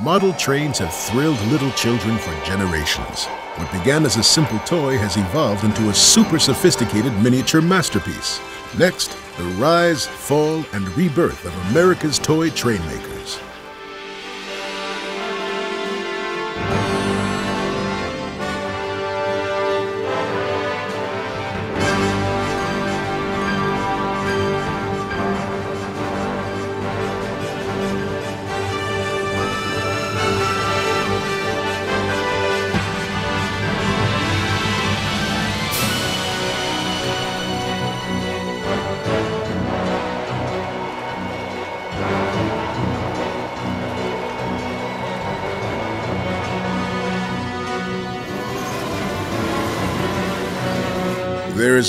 Model trains have thrilled little children for generations. What began as a simple toy has evolved into a super sophisticated miniature masterpiece. Next, the rise, fall, and rebirth of America's toy train makers.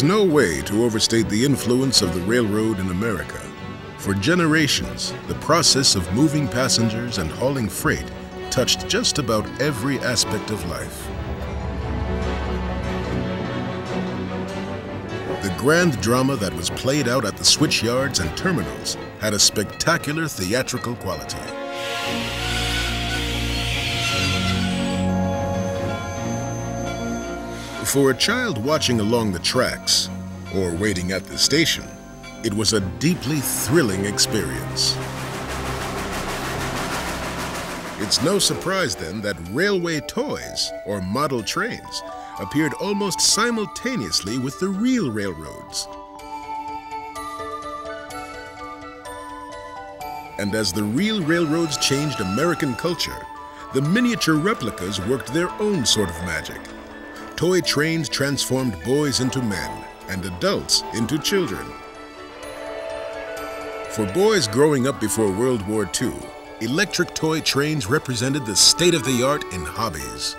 Is no way to overstate the influence of the railroad in America. For generations, the process of moving passengers and hauling freight touched just about every aspect of life. The grand drama that was played out at the switchyards and terminals had a spectacular theatrical quality. For a child watching along the tracks or waiting at the station, it was a deeply thrilling experience. It's no surprise then that railway toys, or model trains, appeared almost simultaneously with the real railroads. And as the real railroads changed American culture, the miniature replicas worked their own sort of magic. Toy trains transformed boys into men and adults into children. For boys growing up before World War II, electric toy trains represented the state-of-the-art in hobbies.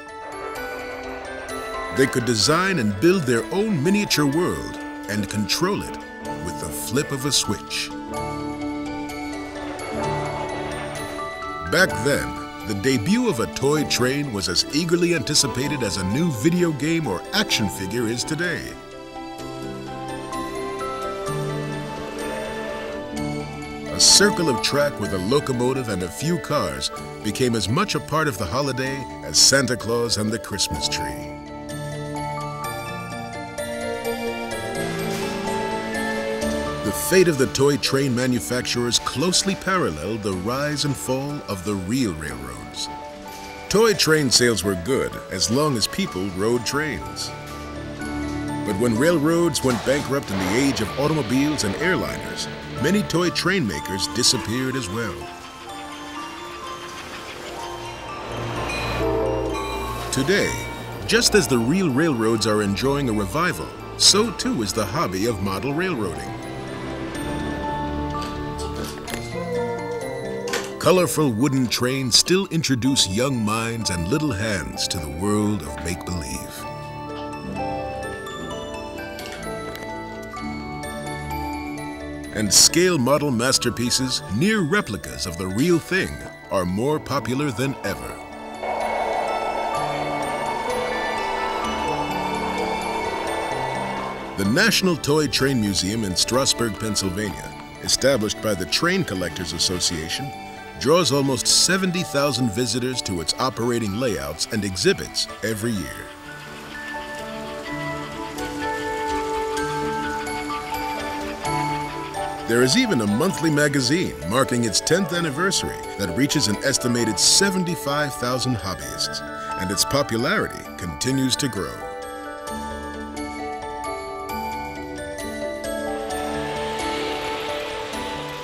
They could design and build their own miniature world and control it with the flip of a switch. Back then, the debut of a toy train was as eagerly anticipated as a new video game or action figure is today. A circle of track with a locomotive and a few cars became as much a part of the holiday as Santa Claus and the Christmas tree. The fate of the toy train manufacturers closely paralleled the rise and fall of the real railroads. Toy train sales were good as long as people rode trains. But when railroads went bankrupt in the age of automobiles and airliners, many toy train makers disappeared as well. Today, just as the real railroads are enjoying a revival, so too is the hobby of model railroading. Colorful wooden trains still introduce young minds and little hands to the world of make-believe. And scale model masterpieces, near replicas of the real thing, are more popular than ever. The National Toy Train Museum in Strasburg, Pennsylvania, established by the Train Collectors Association, draws almost 70,000 visitors to its operating layouts and exhibits every year. There is even a monthly magazine marking its 10th anniversary that reaches an estimated 75,000 hobbyists, and its popularity continues to grow.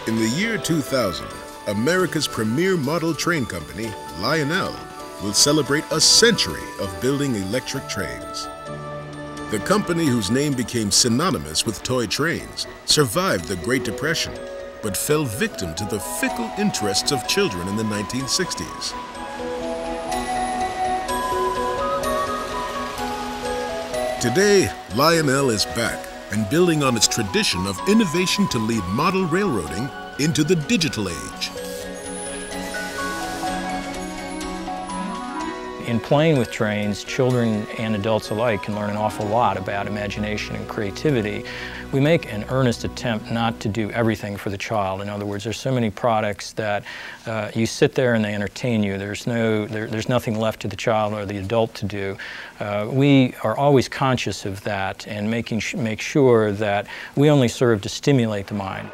In the year 2000, America's premier model train company, Lionel, will celebrate a century of building electric trains. The company whose name became synonymous with toy trains survived the Great Depression, but fell victim to the fickle interests of children in the 1960s. Today, Lionel is back and building on its tradition of innovation to lead model railroading into the digital age. in playing with trains, children and adults alike can learn an awful lot about imagination and creativity. We make an earnest attempt not to do everything for the child. In other words, there's so many products that uh, you sit there and they entertain you. There's, no, there, there's nothing left to the child or the adult to do. Uh, we are always conscious of that and making make sure that we only serve to stimulate the mind.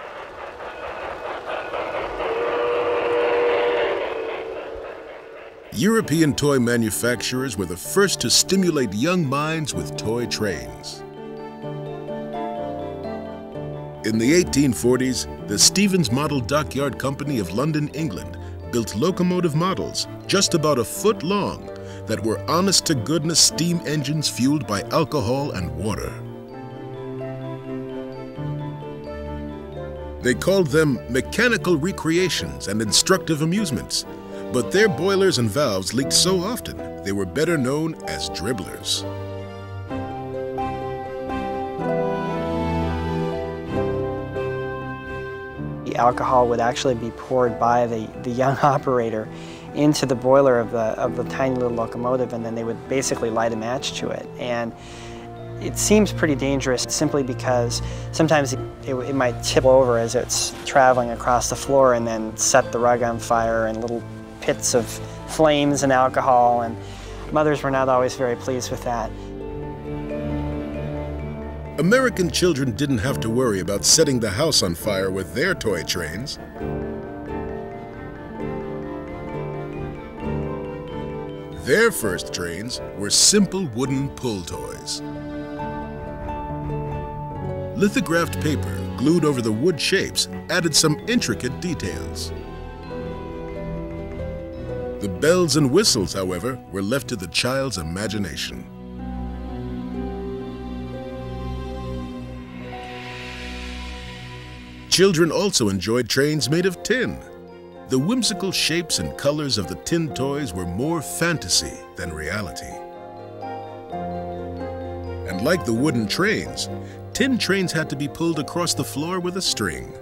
European toy manufacturers were the first to stimulate young minds with toy trains. In the 1840s, the Stevens Model Dockyard Company of London, England, built locomotive models just about a foot long that were honest-to-goodness steam engines fueled by alcohol and water. They called them mechanical recreations and instructive amusements, but their boilers and valves leaked so often, they were better known as dribblers. The alcohol would actually be poured by the, the young operator into the boiler of the, of the tiny little locomotive and then they would basically light a match to it. And it seems pretty dangerous simply because sometimes it, it, it, might tip over as it's traveling across the floor and then set the rug on fire and little pits of flames and alcohol, and mothers were not always very pleased with that. American children didn't have to worry about setting the house on fire with their toy trains. Their first trains were simple wooden pull toys. Lithographed paper glued over the wood shapes added some intricate details. The bells and whistles, however, were left to the child's imagination. Children also enjoyed trains made of tin. The whimsical shapes and colors of the tin toys were more fantasy than reality. And like the wooden trains, tin trains had to be pulled across the floor with a string.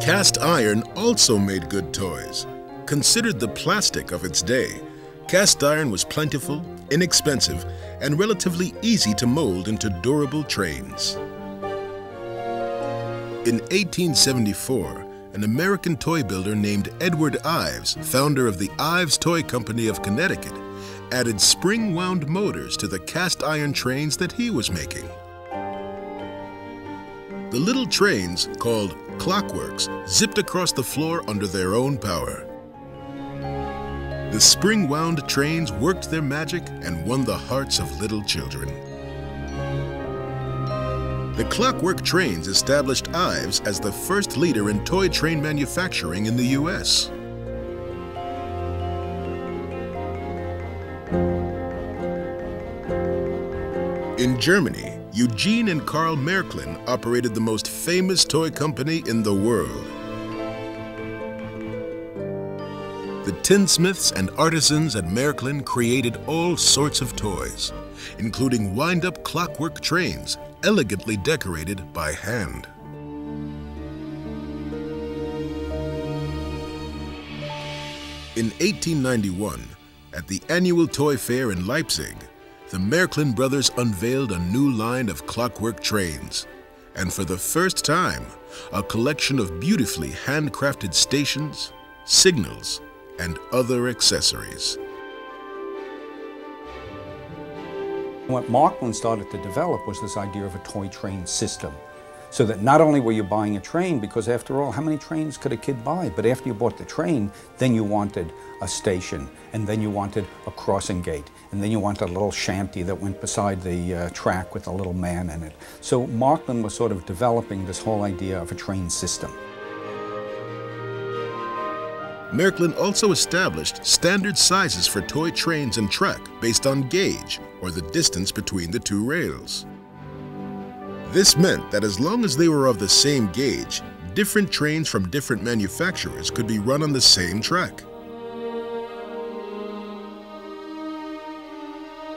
Cast iron also made good toys, Considered the plastic of its day, cast iron was plentiful, inexpensive, and relatively easy to mold into durable trains. In 1874, an American toy builder named Edward Ives, founder of the Ives Toy Company of Connecticut, added spring-wound motors to the cast iron trains that he was making. The little trains, called clockworks, zipped across the floor under their own power. The spring-wound trains worked their magic and won the hearts of little children. The Clockwork Trains established Ives as the first leader in toy train manufacturing in the U.S. In Germany, Eugene and Karl Märklin operated the most famous toy company in the world. Tinsmiths and artisans at Märklin created all sorts of toys, including wind-up clockwork trains elegantly decorated by hand. In 1891, at the annual toy fair in Leipzig, the Märklin brothers unveiled a new line of clockwork trains, and for the first time, a collection of beautifully handcrafted stations, signals, and other accessories. What Märklin started to develop was this idea of a toy train system. So that not only were you buying a train, because after all, how many trains could a kid buy? But after you bought the train, then you wanted a station, and then you wanted a crossing gate, and then you wanted a little shanty that went beside the uh, track with a little man in it. So Märklin was sort of developing this whole idea of a train system. Märklin also established standard sizes for toy trains and track based on gauge, or the distance between the two rails. This meant that as long as they were of the same gauge, different trains from different manufacturers could be run on the same track.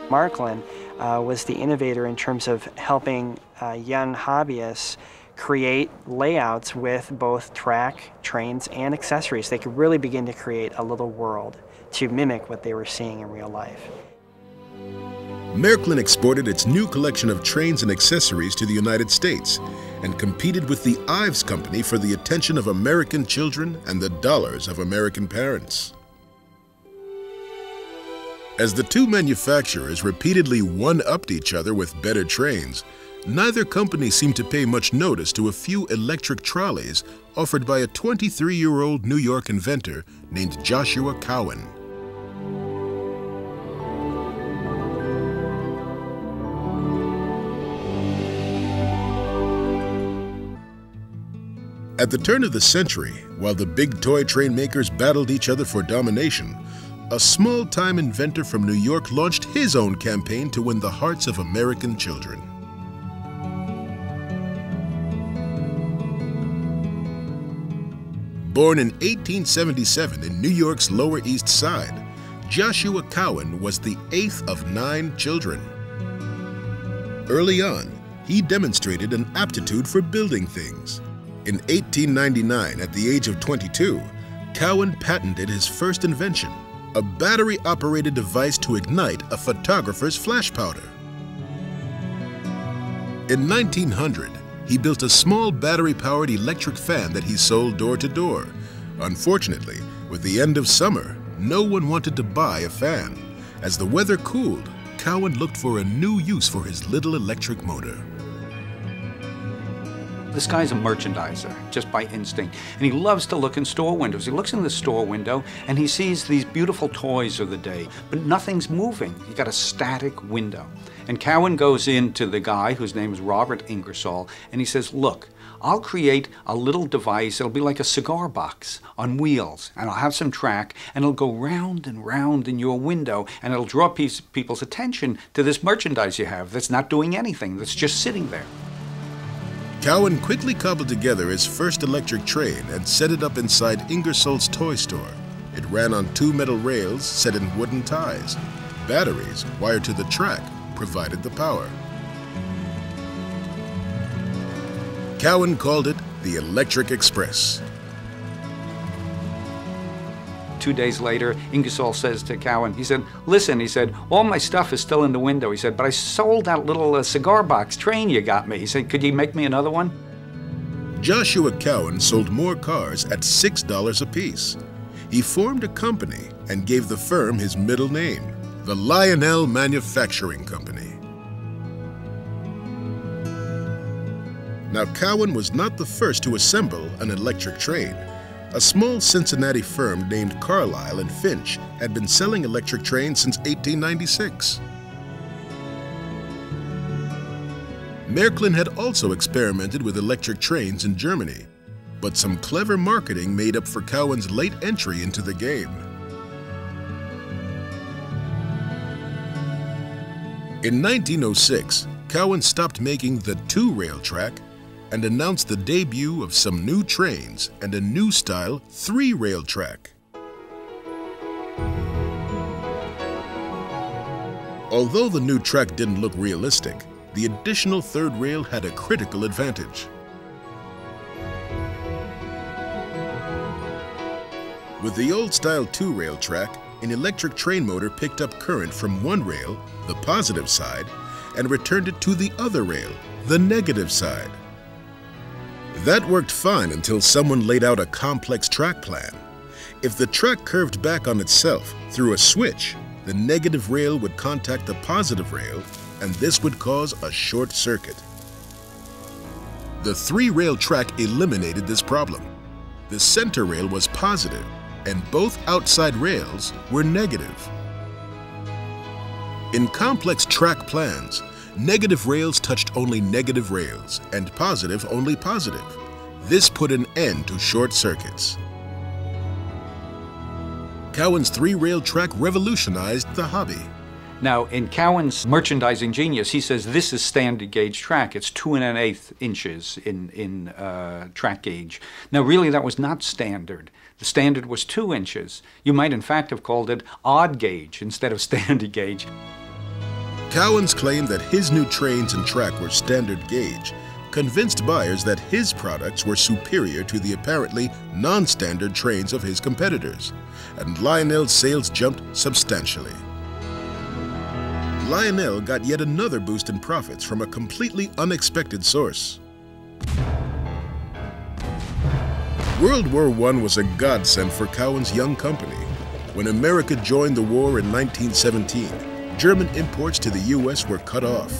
Märklin uh, was the innovator in terms of helping uh, young hobbyists create layouts with both track, trains, and accessories. They could really begin to create a little world to mimic what they were seeing in real life. Märklin exported its new collection of trains and accessories to the United States and competed with the Ives Company for the attention of American children and the dollars of American parents. As the two manufacturers repeatedly one-upped each other with better trains, neither company seemed to pay much notice to a few electric trolleys offered by a 23-year-old New York inventor named Joshua Cowen. At the turn of the century, while the big toy train makers battled each other for domination, a small-time inventor from New York launched his own campaign to win the hearts of American children. Born in 1877 in New York's Lower East Side, Joshua Cowen was the eighth of nine children. Early on, he demonstrated an aptitude for building things. In 1899, at the age of 22, Cowen patented his first invention, a battery-operated device to ignite a photographer's flash powder. In 1900, he built a small battery-powered electric fan that he sold door to door. Unfortunately, with the end of summer, no one wanted to buy a fan. As the weather cooled, Cowen looked for a new use for his little electric motor. This guy's a merchandiser, just by instinct. And he loves to look in store windows. He looks in the store window and he sees these beautiful toys of the day, but nothing's moving. You got a static window. And Cowen goes in to the guy, whose name is Robert Ingersoll, and he says, look, I'll create a little device, it'll be like a cigar box on wheels, and I'll have some track, and it'll go round and round in your window, and it'll draw people's attention to this merchandise you have that's not doing anything, that's just sitting there. Cowen quickly cobbled together his first electric train and set it up inside Ingersoll's toy store. It ran on two metal rails set in wooden ties. Batteries wired to the track provided the power. Cowen called it the Electric Express. Two days later, Ingersoll says to Cowen, he said, listen, he said, all my stuff is still in the window. He said, but I sold that little uh, cigar box train you got me. He said, could you make me another one? Joshua Cowen sold more cars at $6 apiece. He formed a company and gave the firm his middle name, the Lionel Manufacturing Company. Now, Cowen was not the first to assemble an electric train. A small Cincinnati firm named Carlisle and Finch had been selling electric trains since 1896. Märklin had also experimented with electric trains in Germany, but some clever marketing made up for Cowen's late entry into the game. In 1906, Cowen stopped making the two-rail track and announced the debut of some new trains and a new style three-rail track. Although the new track didn't look realistic, the additional third rail had a critical advantage. With the old-style two-rail track, an electric train motor picked up current from one rail, the positive side, and returned it to the other rail, the negative side. That worked fine until someone laid out a complex track plan. If the track curved back on itself through a switch, the negative rail would contact the positive rail, and this would cause a short circuit. The three-rail track eliminated this problem. The center rail was positive, and both outside rails were negative. In complex track plans, negative rails touched only negative rails and positive only positive. This put an end to short circuits. Cowen's three-rail track revolutionized the hobby. Now, in Cowen's merchandising genius, he says this is standard gauge track. It's two and an eighth inches in, in uh, track gauge. Now, really, that was not standard. The standard was two inches. You might, in fact, have called it odd gauge instead of standard gauge. Cowen's claim that his new trains and track were standard gauge convinced buyers that his products were superior to the apparently non-standard trains of his competitors, and Lionel's sales jumped substantially. Lionel got yet another boost in profits from a completely unexpected source. World War I was a godsend for Cowen's young company. When America joined the war in 1917, German imports to the U.S. were cut off.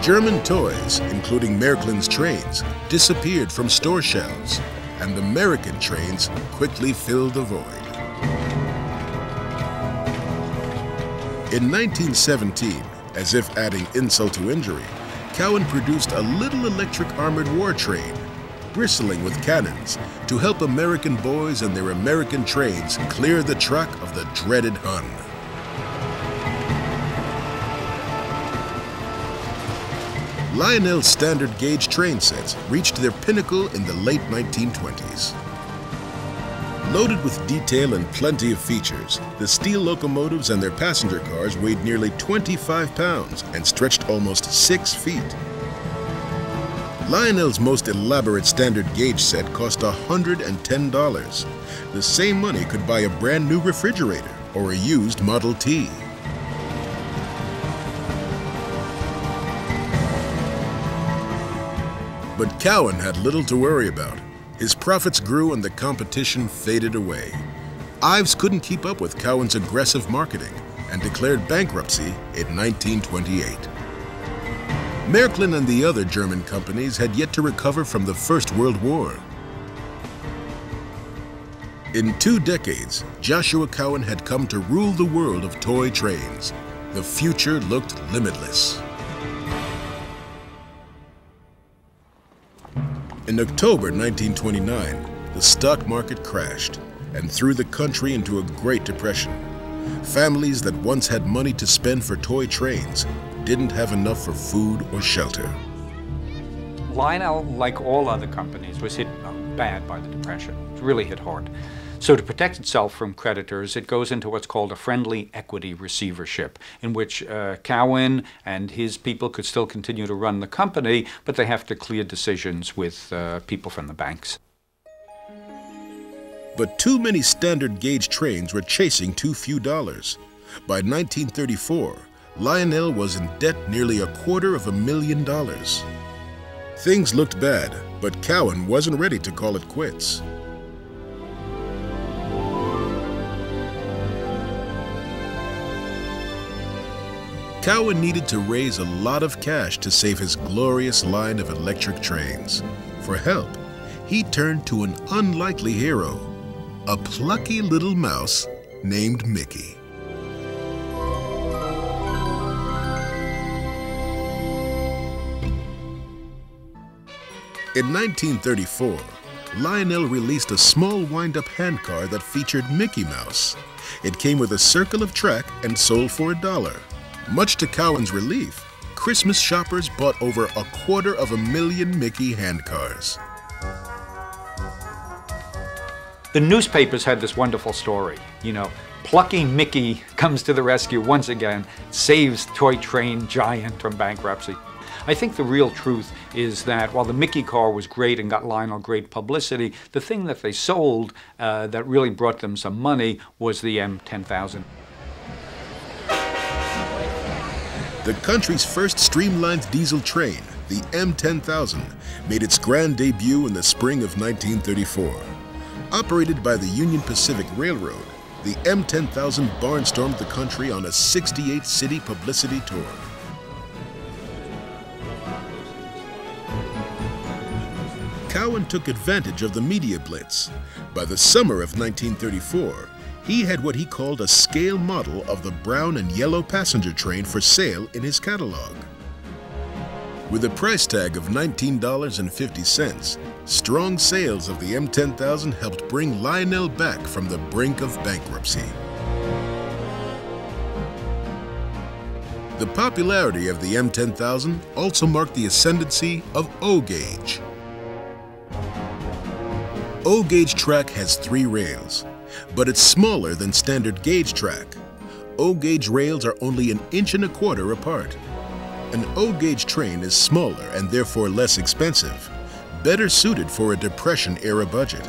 German toys, including Märklin's trains, disappeared from store shelves, and American trains quickly filled the void. In 1917, as if adding insult to injury, Cowen produced a little electric armored war train, bristling with cannons, to help American boys and their American trains clear the track of the dreaded Hun. Lionel's standard gauge train sets reached their pinnacle in the late 1920s. Loaded with detail and plenty of features, the steel locomotives and their passenger cars weighed nearly 25 pounds and stretched almost 6 feet. Lionel's most elaborate standard gauge set cost $110. The same money could buy a brand new refrigerator or a used Model T. But Cowen had little to worry about. His profits grew and the competition faded away. Ives couldn't keep up with Cowen's aggressive marketing and declared bankruptcy in 1928. Märklin and the other German companies had yet to recover from the First World War. In two decades, Joshua Cowen had come to rule the world of toy trains. The future looked limitless. In October 1929, the stock market crashed and threw the country into a Great Depression. Families that once had money to spend for toy trains didn't have enough for food or shelter. Lionel, like all other companies, was hit uh, bad by the Depression. It really hit hard. So to protect itself from creditors, it goes into what's called a friendly equity receivership, in which uh, Cowen and his people could still continue to run the company, but they have to clear decisions with uh, people from the banks. But too many standard gauge trains were chasing too few dollars. By 1934, Lionel was in debt nearly a quarter of a million dollars. Things looked bad, but Cowen wasn't ready to call it quits. Cowen needed to raise a lot of cash to save his glorious line of electric trains. For help, he turned to an unlikely hero, a plucky little mouse named Mickey. In 1934, Lionel released a small wind-up handcar that featured Mickey Mouse. It came with a circle of track and sold for a dollar. Much to Cowen's relief, Christmas shoppers bought over a quarter of a million Mickey handcars. The newspapers had this wonderful story, you know, plucky Mickey comes to the rescue once again, saves toy train giant from bankruptcy. I think the real truth is that while the Mickey car was great and got Lionel great publicity, the thing that they sold uh, that really brought them some money was the M10000. The country's first streamlined diesel train, the M10000, made its grand debut in the spring of 1934. Operated by the Union Pacific Railroad, the M10000 barnstormed the country on a 68-city publicity tour. Cowen took advantage of the media blitz. By the summer of 1934, he had what he called a scale model of the brown and yellow passenger train for sale in his catalog. With a price tag of $19.50, strong sales of the M10000 helped bring Lionel back from the brink of bankruptcy. The popularity of the M10000 also marked the ascendancy of O-Gauge. O-Gauge track has three rails, but it's smaller than standard gauge track. O-gauge rails are only an inch and a quarter apart. An O-gauge train is smaller and therefore less expensive, better suited for a Depression-era budget.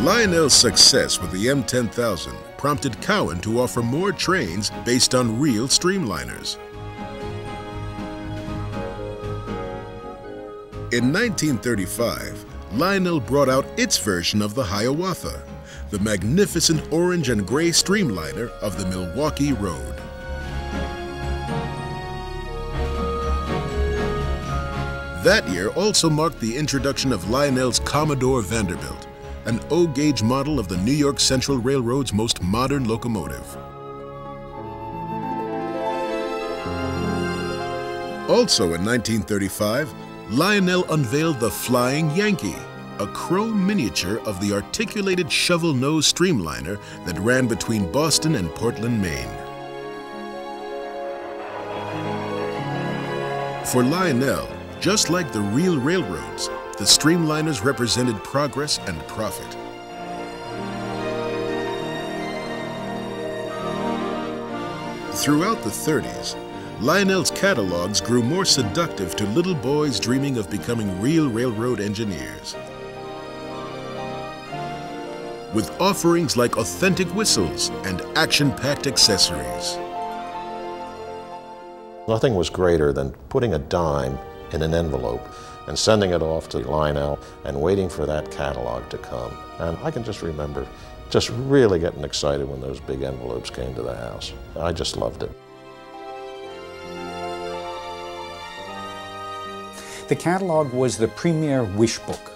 Lionel's success with the M10000 prompted Cowen to offer more trains based on real streamliners. In 1935, Lionel brought out its version of the Hiawatha, the magnificent orange and gray streamliner of the Milwaukee Road. That year also marked the introduction of Lionel's Commodore Vanderbilt, an O-gauge model of the New York Central Railroad's most modern locomotive. Also in 1935, Lionel unveiled the Flying Yankee, a chrome miniature of the articulated shovel nose streamliner that ran between Boston and Portland, Maine. For Lionel, just like the real railroads, the streamliners represented progress and profit. Throughout the 30s, Lionel's catalogs grew more seductive to little boys dreaming of becoming real railroad engineers. With offerings like authentic whistles and action-packed accessories. Nothing was greater than putting a dime in an envelope and sending it off to Lionel and waiting for that catalog to come. And I can just remember just really getting excited when those big envelopes came to the house. I just loved it. The catalog was the premier wish book.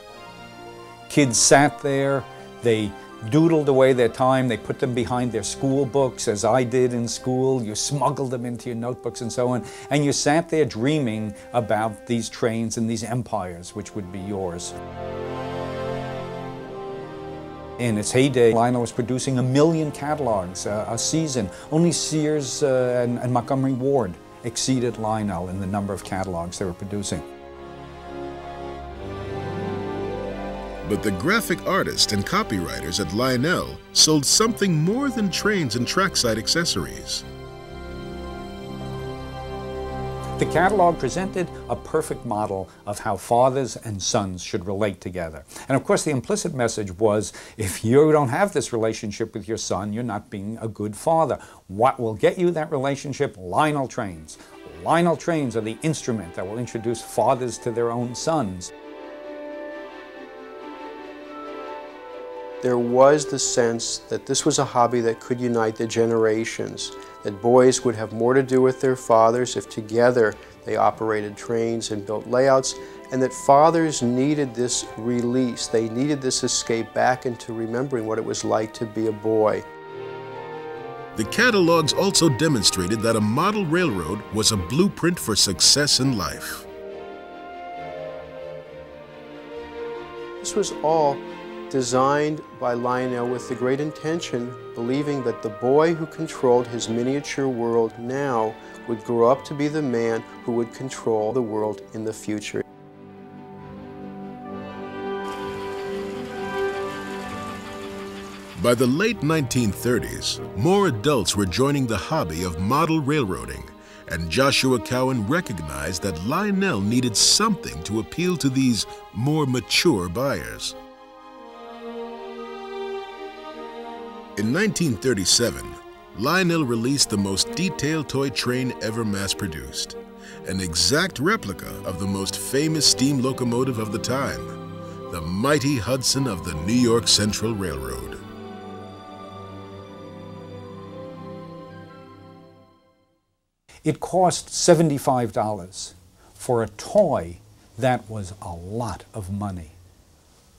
Kids sat there, they doodled away their time. They put them behind their school books, as I did in school. You smuggled them into your notebooks and so on. And you sat there dreaming about these trains and these empires, which would be yours. In its heyday, Lionel was producing a million catalogs a season. Only Sears uh, and, and Montgomery Ward exceeded Lionel in the number of catalogs they were producing. But the graphic artists and copywriters at Lionel sold something more than trains and trackside accessories. The catalog presented a perfect model of how fathers and sons should relate together. And of course, the implicit message was if you don't have this relationship with your son, you're not being a good father. What will get you that relationship? Lionel trains. Lionel trains are the instrument that will introduce fathers to their own sons. There was the sense that this was a hobby that could unite the generations, that boys would have more to do with their fathers if together they operated trains and built layouts, and that fathers needed this release. They needed this escape back into remembering what it was like to be a boy. The catalogs also demonstrated that a model railroad was a blueprint for success in life. This was all designed by Lionel with the great intention, believing that the boy who controlled his miniature world now would grow up to be the man who would control the world in the future. By the late 1930s, more adults were joining the hobby of model railroading, and Joshua Cowen recognized that Lionel needed something to appeal to these more mature buyers. In 1937, Lionel released the most detailed toy train ever mass-produced, an exact replica of the most famous steam locomotive of the time, the mighty Hudson of the New York Central Railroad. It cost $75 for a toy that was a lot of money.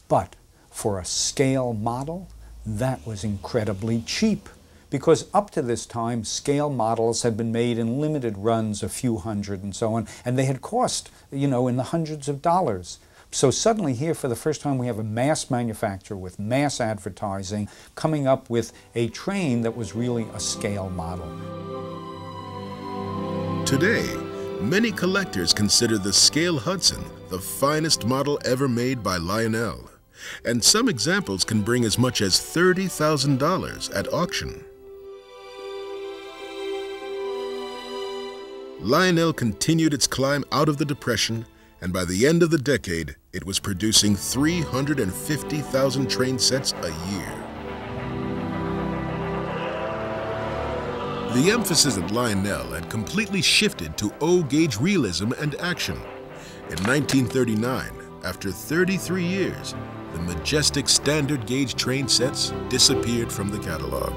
But for a scale model, that was incredibly cheap because up to this time scale models had been made in limited runs, a few hundred and so on, and they had cost, you know, in the hundreds of dollars. So suddenly here for the first time we have a mass manufacturer with mass advertising coming up with a train that was really a scale model. Today, many collectors consider the Scale Hudson the finest model ever made by Lionel and some examples can bring as much as $30,000 at auction. Lionel continued its climb out of the Depression, and by the end of the decade, it was producing 350,000 train sets a year. The emphasis at Lionel had completely shifted to O-gauge realism and action. In 1939, after 33 years, the majestic standard gauge train sets disappeared from the catalog.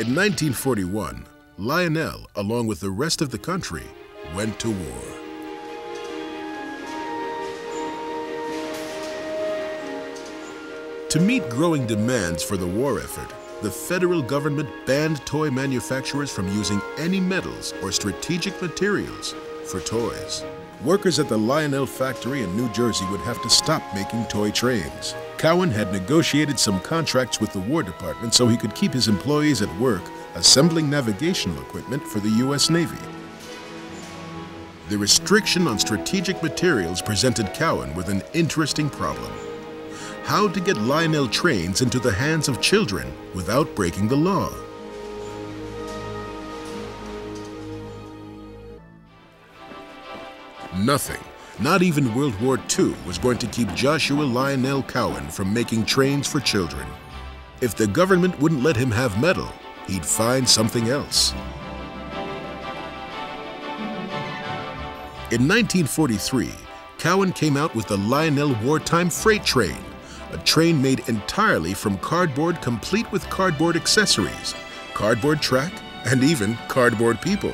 In 1941, Lionel, along with the rest of the country, went to war. To meet growing demands for the war effort, the federal government banned toy manufacturers from using any metals or strategic materials for toys. Workers at the Lionel factory in New Jersey would have to stop making toy trains. Cowen had negotiated some contracts with the War Department so he could keep his employees at work assembling navigational equipment for the U.S. Navy. The restriction on strategic materials presented Cowen with an interesting problem. How to get Lionel trains into the hands of children without breaking the law. Nothing, not even World War II, was going to keep Joshua Lionel Cowen from making trains for children. If the government wouldn't let him have metal, he'd find something else. In 1943, Cowen came out with the Lionel Wartime Freight Train, a train made entirely from cardboard complete with cardboard accessories, cardboard track, and even cardboard people.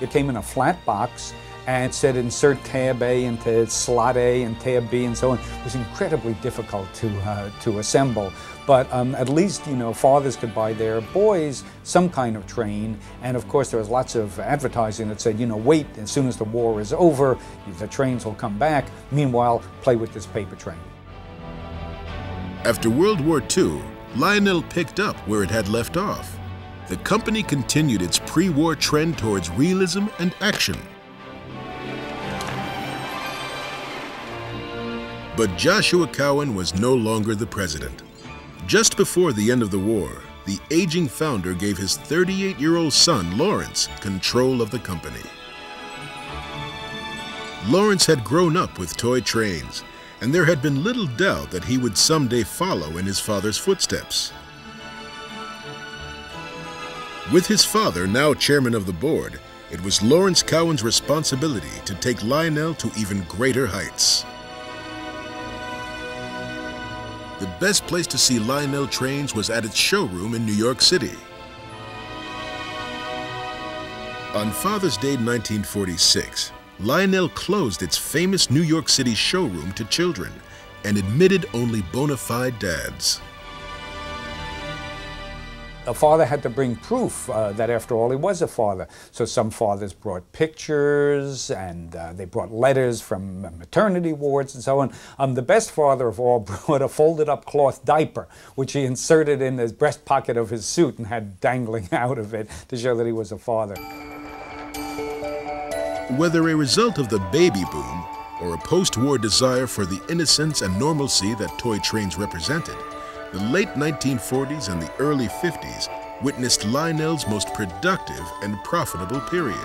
It came in a flat box and it said insert tab A into slot A and tab B and so on. It was incredibly difficult to, uh, to assemble. But um, at least, you know, fathers could buy their boys some kind of train. And of course, there was lots of advertising that said, you know, wait, as soon as the war is over, the trains will come back. Meanwhile, play with this paper train. After World War II, Lionel picked up where it had left off. The company continued its pre-war trend towards realism and action. But Joshua Cowen was no longer the president. Just before the end of the war, the aging founder gave his 38-year-old son, Lawrence, control of the company. Lawrence had grown up with toy trains, and there had been little doubt that he would someday follow in his father's footsteps. With his father now chairman of the board, it was Lawrence Cowen's responsibility to take Lionel to even greater heights. The best place to see Lionel trains was at its showroom in New York City. On Father's Day 1946, Lionel closed its famous New York City showroom to children and admitted only bona fide dads a father had to bring proof uh, that after all he was a father. So some fathers brought pictures and uh, they brought letters from maternity wards and so on. Um, the best father of all brought a folded up cloth diaper, which he inserted in the breast pocket of his suit and had dangling out of it to show that he was a father. Whether a result of the baby boom or a post-war desire for the innocence and normalcy that toy trains represented, the late 1940s and the early 50s witnessed Lionel's most productive and profitable period.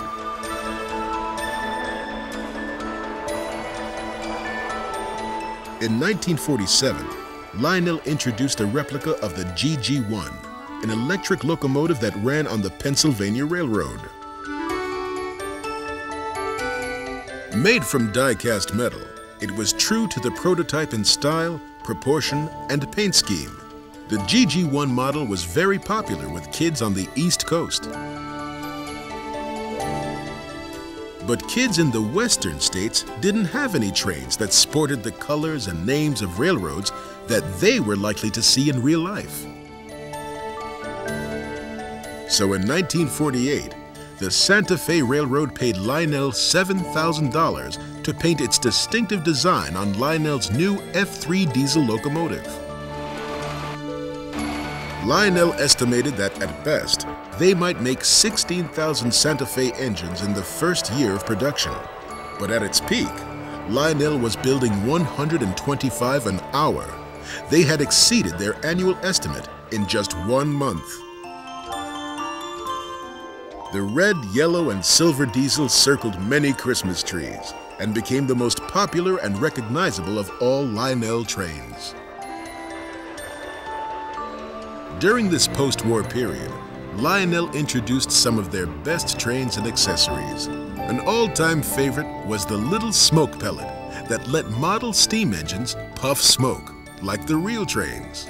In 1947, Lionel introduced a replica of the GG-1, an electric locomotive that ran on the Pennsylvania Railroad. Made from die-cast metal, it was true to the prototype in style, proportion, and paint scheme. The GG1 model was very popular with kids on the East Coast. But kids in the western states didn't have any trains that sported the colors and names of railroads that they were likely to see in real life. So in 1948, the Santa Fe Railroad paid Lionel $7,000 to paint its distinctive design on Lionel's new F3 diesel locomotive. Lionel estimated that at best, they might make 16,000 Santa Fe engines in the first year of production. But at its peak, Lionel was building 125 an hour. They had exceeded their annual estimate in just one month. The red, yellow, and silver diesel circled many Christmas trees and became the most popular and recognizable of all Lionel trains. During this post-war period, Lionel introduced some of their best trains and accessories. An all-time favorite was the little smoke pellet that let model steam engines puff smoke, like the real trains.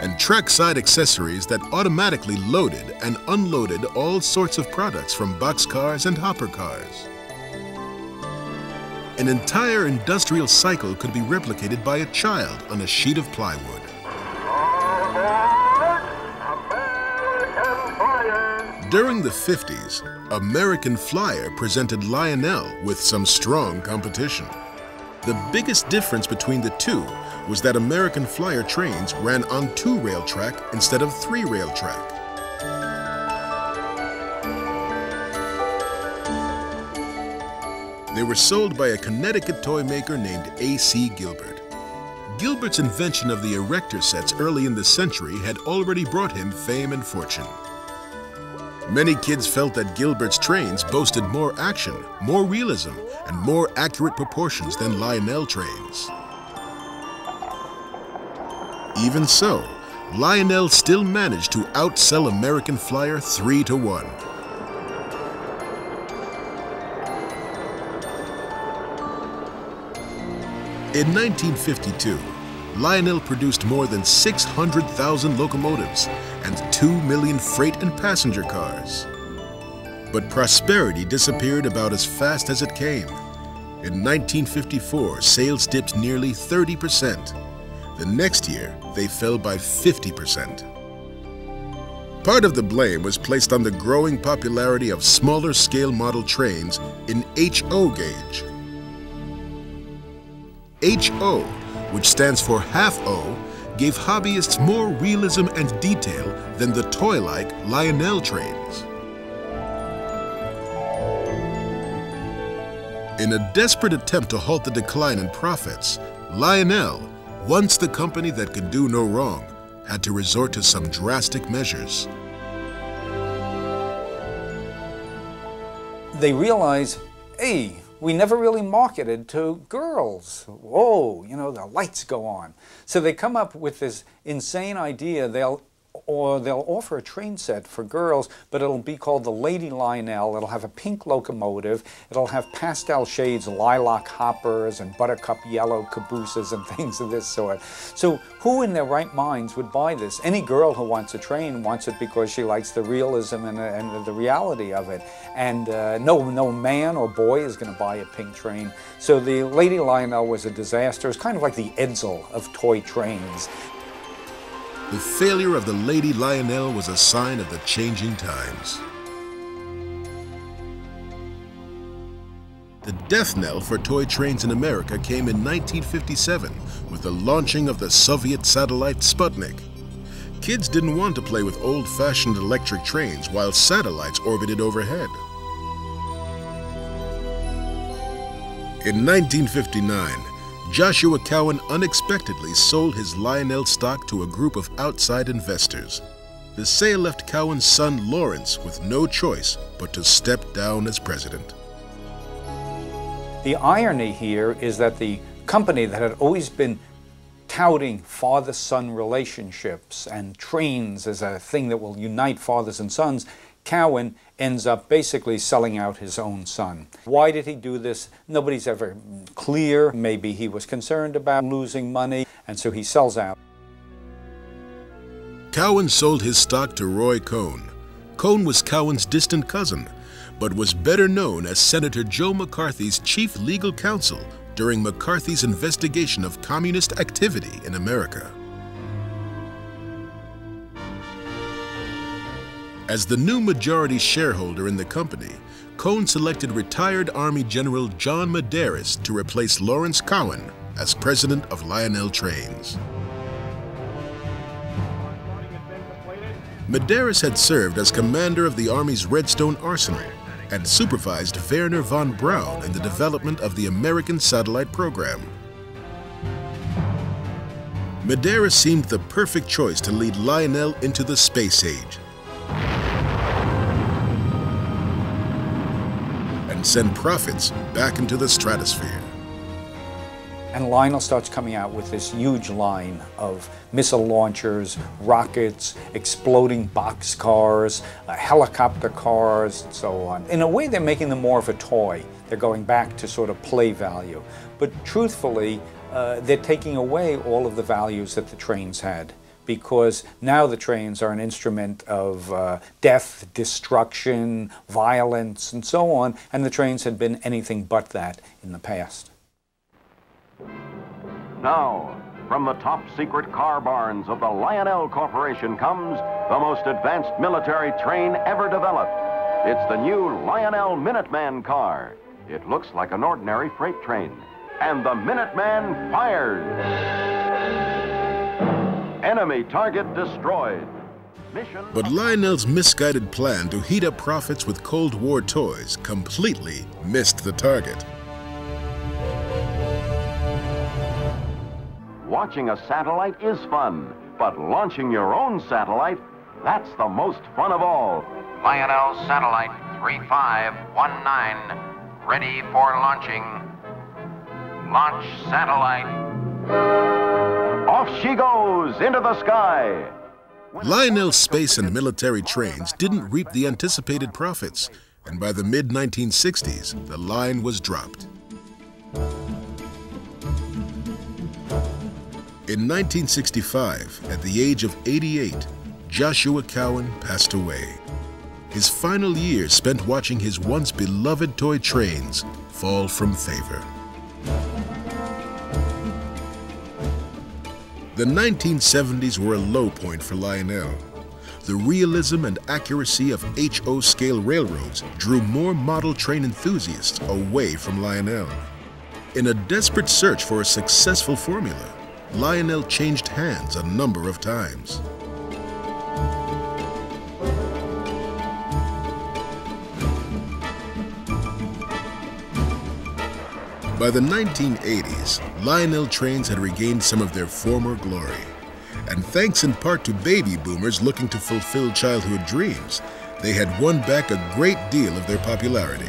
And trackside accessories that automatically loaded and unloaded all sorts of products from boxcars and hopper cars. An entire industrial cycle could be replicated by a child on a sheet of plywood. During the 50s, American Flyer presented Lionel with some strong competition. The biggest difference between the two was that American Flyer trains ran on two rail track instead of three rail track. They were sold by a Connecticut toy maker named A.C. Gilbert. Gilbert's invention of the erector sets early in the century had already brought him fame and fortune. Many kids felt that Gilbert's trains boasted more action, more realism, and more accurate proportions than Lionel trains. Even so, Lionel still managed to outsell American Flyer 3 to 1. In 1952, Lionel produced more than 600,000 locomotives and 2 million freight and passenger cars. But prosperity disappeared about as fast as it came. In 1954, sales dipped nearly 30%. The next year, they fell by 50%. Part of the blame was placed on the growing popularity of smaller scale model trains in HO gauge. HO which stands for half O, gave hobbyists more realism and detail than the toy-like Lionel trains. In a desperate attempt to halt the decline in profits, Lionel, once the company that could do no wrong, had to resort to some drastic measures. They realize, hey, we never really marketed to girls. Whoa, you know, the lights go on. So they come up with this insane idea. They'll or they'll offer a train set for girls, but it'll be called the Lady Lionel. It'll have a pink locomotive. It'll have pastel shades, lilac hoppers, and buttercup yellow cabooses and things of this sort. So who in their right minds would buy this? Any girl who wants a train wants it because she likes the realism and, and the reality of it. And uh, no, no man or boy is going to buy a pink train. So the Lady Lionel was a disaster. It's kind of like the Edsel of toy trains. The failure of the Lady Lionel was a sign of the changing times. The death knell for toy trains in America came in 1957 with the launching of the Soviet satellite Sputnik. Kids didn't want to play with old-fashioned electric trains while satellites orbited overhead. In 1959, Joshua Cowen unexpectedly sold his Lionel stock to a group of outside investors. The sale left Cowen's son Lawrence with no choice but to step down as president. The irony here is that the company that had always been touting father-son relationships and trains as a thing that will unite fathers and sons Cowen ends up basically selling out his own son. Why did he do this? Nobody's ever clear. Maybe he was concerned about losing money, and so he sells out. Cowen sold his stock to Roy Cohn. Cohn was Cowen's distant cousin, but was better known as Senator Joe McCarthy's chief legal counsel during McCarthy's investigation of communist activity in America. As the new majority shareholder in the company, Cohn selected retired Army General John Medaris to replace Lawrence Cowen as president of Lionel Trains. Medaris had served as commander of the Army's Redstone Arsenal and supervised Wernher von Braun in the development of the American satellite program. Medaris seemed the perfect choice to lead Lionel into the space age send profits back into the stratosphere. And Lionel starts coming out with this huge line of missile launchers, rockets, exploding boxcars, uh, helicopter cars, and so on. In a way, they're making them more of a toy. They're going back to sort of play value. But truthfully, uh, they're taking away all of the values that the trains had because now the trains are an instrument of uh, death, destruction, violence, and so on, and the trains had been anything but that in the past. Now, from the top secret car barns of the Lionel Corporation comes the most advanced military train ever developed. It's the new Lionel Minuteman car. It looks like an ordinary freight train. And the Minuteman fires. Enemy target destroyed. Mission But Lionel's misguided plan to heat up profits with Cold War toys completely missed the target. Watching a satellite is fun, but launching your own satellite, that's the most fun of all. Lionel Satellite 3519, ready for launching. Launch satellite. Off she goes into the sky. Lionel's space and military trains didn't reap the anticipated profits, and by the mid 1960s, the line was dropped. In 1965, at the age of 88, Joshua Cowen passed away. His final years spent watching his once beloved toy trains fall from favor. The 1970s were a low point for Lionel. The realism and accuracy of HO scale railroads drew more model train enthusiasts away from Lionel. In a desperate search for a successful formula, Lionel changed hands a number of times. By the 1980s, Lionel trains had regained some of their former glory. And thanks in part to baby boomers looking to fulfill childhood dreams, they had won back a great deal of their popularity.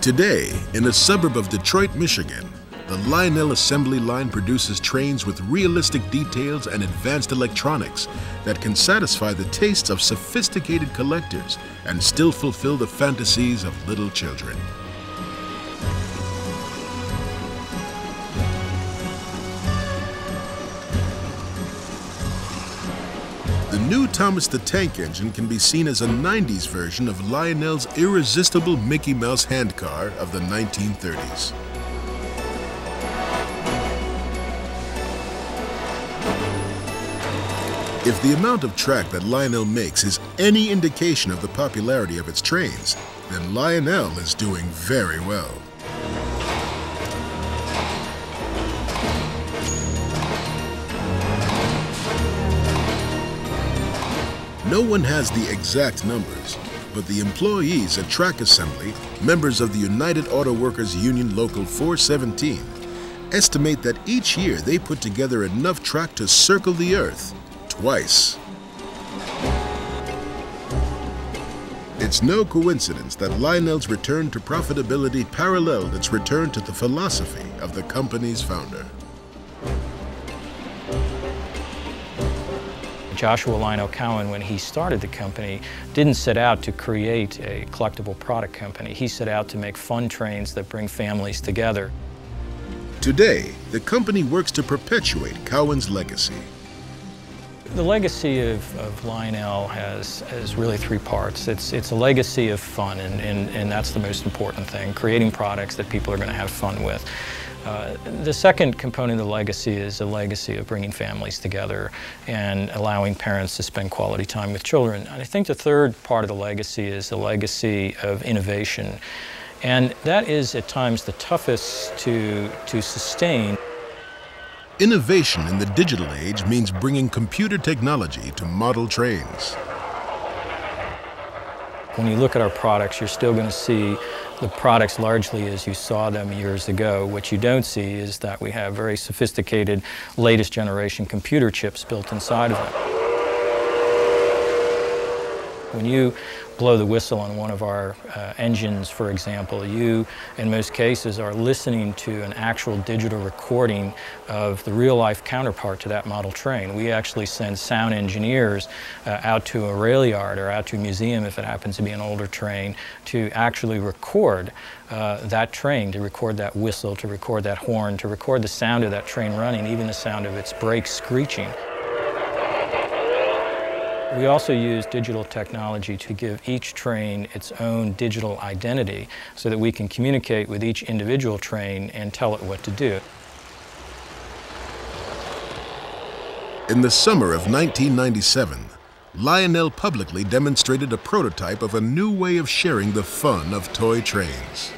Today, in a suburb of Detroit, Michigan, the Lionel assembly line produces trains with realistic details and advanced electronics that can satisfy the tastes of sophisticated collectors and still fulfill the fantasies of little children. The new Thomas the Tank engine can be seen as a 90s version of Lionel's irresistible Mickey Mouse handcar of the 1930s. If the amount of track that Lionel makes is any indication of the popularity of its trains, then Lionel is doing very well. No one has the exact numbers, but the employees at Track Assembly, members of the United Auto Workers Union Local 417, estimate that each year they put together enough track to circle the Earth twice. It's no coincidence that Lionel's return to profitability paralleled its return to the philosophy of the company's founder. Joshua Lionel Cowen, when he started the company, didn't set out to create a collectible product company. He set out to make fun trains that bring families together. Today, the company works to perpetuate Cowen's legacy. The legacy of, of Lionel has, has really three parts. It's, it's a legacy of fun, and, and, and that's the most important thing, creating products that people are going to have fun with. Uh, the second component of the legacy is a legacy of bringing families together and allowing parents to spend quality time with children. And I think the third part of the legacy is the legacy of innovation. And that is at times the toughest to, to sustain. Innovation in the digital age means bringing computer technology to model trains. When you look at our products, you're still going to see the products largely as you saw them years ago. What you don't see is that we have very sophisticated, latest generation computer chips built inside of them. When you blow the whistle on one of our uh, engines, for example, you, in most cases, are listening to an actual digital recording of the real-life counterpart to that model train. We actually send sound engineers uh, out to a rail yard or out to a museum, if it happens to be an older train, to actually record uh, that train, to record that whistle, to record that horn, to record the sound of that train running, even the sound of its brakes screeching. We also use digital technology to give each train its own digital identity so that we can communicate with each individual train and tell it what to do. In the summer of 1997, Lionel publicly demonstrated a prototype of a new way of sharing the fun of toy trains.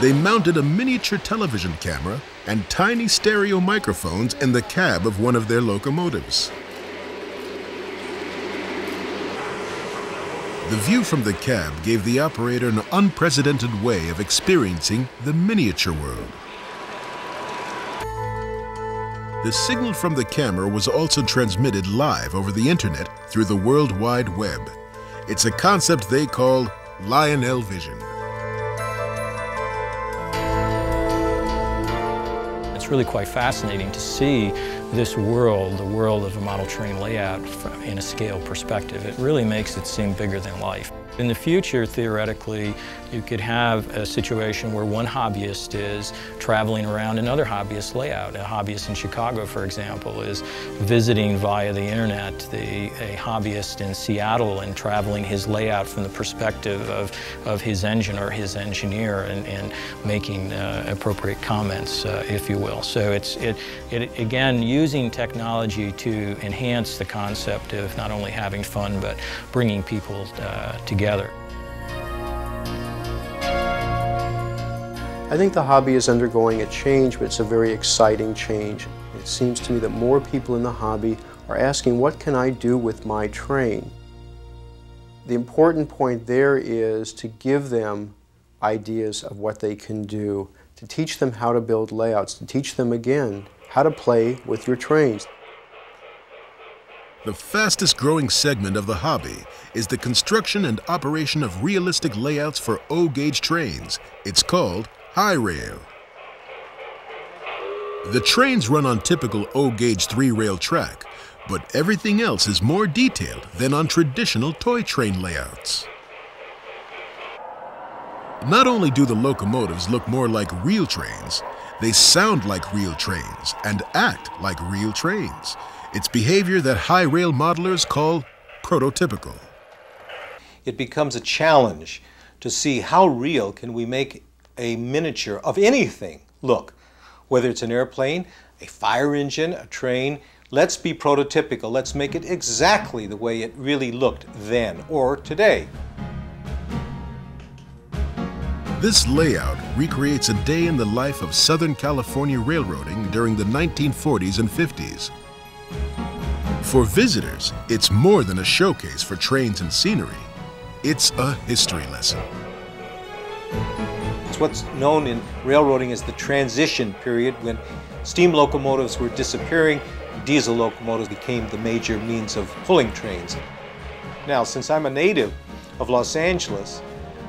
They mounted a miniature television camera and tiny stereo microphones in the cab of one of their locomotives. The view from the cab gave the operator an unprecedented way of experiencing the miniature world. The signal from the camera was also transmitted live over the internet through the World Wide Web. It's a concept they call Lionel Vision. Really quite fascinating to see this world, the world of a model train layout in a scale perspective. It really makes it seem bigger than life. In the future, theoretically, you could have a situation where one hobbyist is traveling around another hobbyist layout. A hobbyist in Chicago, for example, is visiting via the internet the, a hobbyist in Seattle and traveling his layout from the perspective of, of his engine or his engineer and, and making uh, appropriate comments, uh, if you will. So it's, it, it, again, using technology to enhance the concept of not only having fun, but bringing people uh, together. I think the hobby is undergoing a change, but it's a very exciting change. It seems to me that more people in the hobby are asking, what can I do with my train? The important point there is to give them ideas of what they can do, to teach them how to build layouts, to teach them again how to play with your trains. The fastest growing segment of the hobby is the construction and operation of realistic layouts for O-gauge trains. It's called Hi-Rail. The trains run on typical O-gauge three-rail track, but everything else is more detailed than on traditional toy train layouts. Not only do the locomotives look more like real trains, they sound like real trains and act like real trains. It's behavior that high rail modelers call prototypical. It becomes a challenge to see how real can we make a miniature of anything look, whether it's an airplane, a fire engine, a train. Let's be prototypical. Let's make it exactly the way it really looked then or today. This layout recreates a day in the life of Southern California railroading during the 1940s and 50s. For visitors, it's more than a showcase for trains and scenery. It's a history lesson what's known in railroading as the transition period when steam locomotives were disappearing, diesel locomotives became the major means of pulling trains. Now, since I'm a native of Los Angeles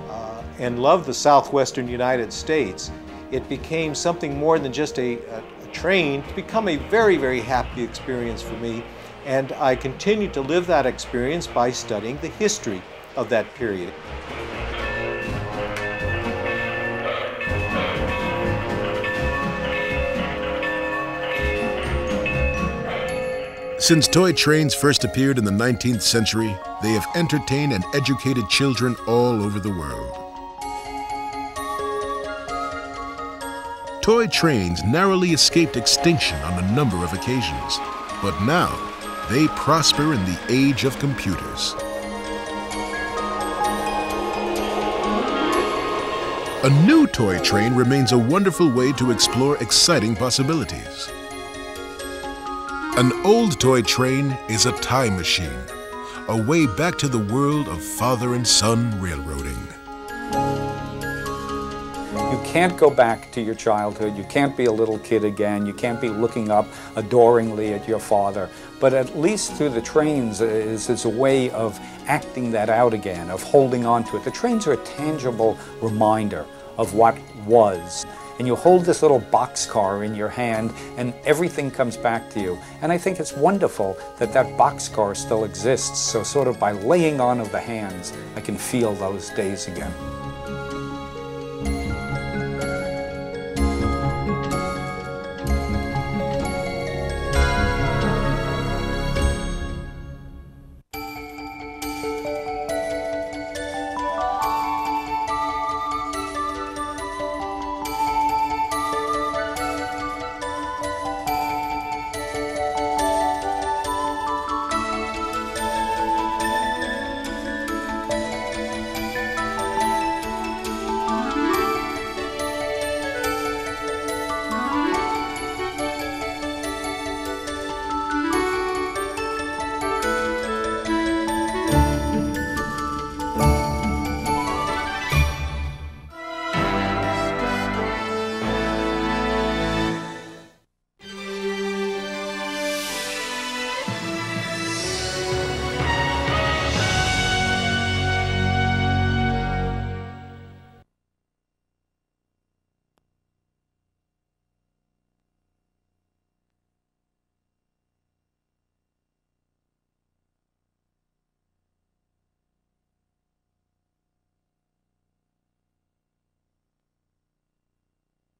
uh, and love the southwestern United States, it became something more than just a, a, a train to become a very, very happy experience for me. And I continue to live that experience by studying the history of that period. Since toy trains first appeared in the 19th century, they have entertained and educated children all over the world. Toy trains narrowly escaped extinction on a number of occasions, but now they prosper in the age of computers. A new toy train remains a wonderful way to explore exciting possibilities. An old toy train is a time machine, a way back to the world of father and son railroading. You can't go back to your childhood. You can't be a little kid again. You can't be looking up adoringly at your father. But at least through the trains uh, is, is a way of acting that out again, of holding on to it. The trains are a tangible reminder of what was. And you hold this little boxcar in your hand and everything comes back to you. And I think it's wonderful that that boxcar still exists. So sort of by laying on of the hands, I can feel those days again.